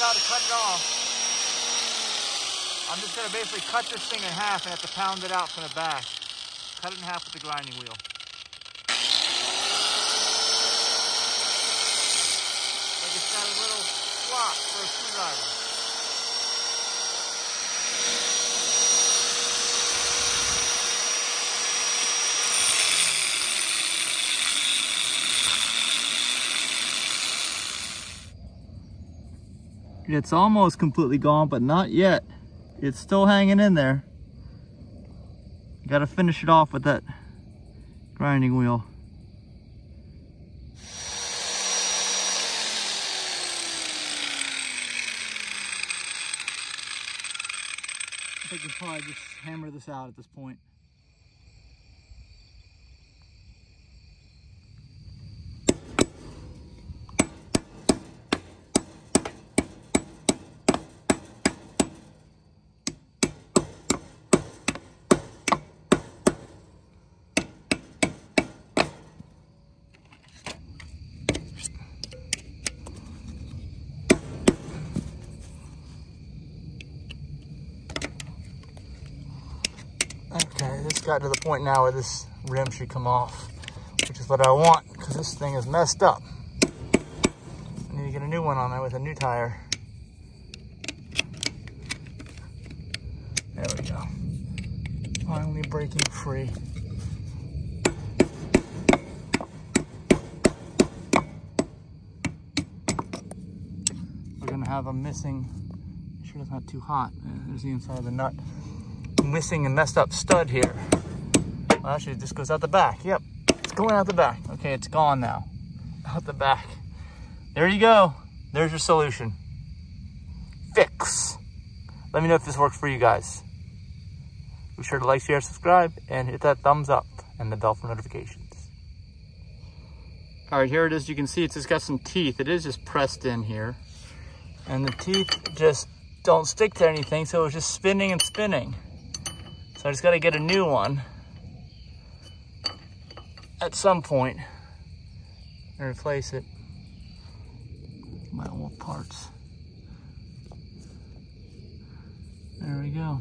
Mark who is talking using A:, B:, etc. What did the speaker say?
A: it off. I'm just gonna basically cut this thing in half and have to pound it out from the back. Cut it in half with the grinding wheel. Like it's got a little slot for a screwdriver. It's almost completely gone, but not yet. It's still hanging in there. Got to finish it off with that grinding wheel. I think we'll probably just hammer this out at this point. Okay, this got to the point now where this rim should come off, which is what I want because this thing is messed up. I need to get a new one on there with a new tire. There we go. Finally breaking free. We're gonna have a missing, make sure it's not too hot. There's the inside of the nut missing and messed up stud here. Well, actually, it just goes out the back. Yep, it's going out the back. Okay, it's gone now. Out the back. There you go. There's your solution. Fix. Let me know if this works for you guys. Be sure to like, share, subscribe, and hit that thumbs up and the bell for notifications. All right, here it is. You can see it's just got some teeth. It is just pressed in here. And the teeth just don't stick to anything, so it's just spinning and spinning. So I just got to get a new one at some point and replace it. My old parts. There we go.